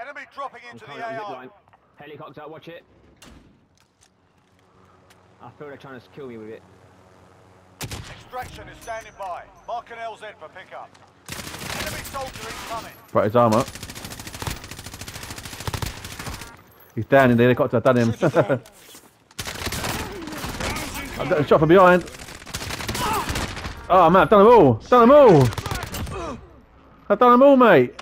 Enemy dropping into the AR. Helicopter, watch it. I feel they're trying to kill me with it. Extraction is standing by. Mark an LZ for pickup. Enemy soldier incoming. Right, his arm up. He's down in the helicopter, I've done him. I've got a shot from behind. Oh man, I've done them all. Done them all. I've done them all, mate.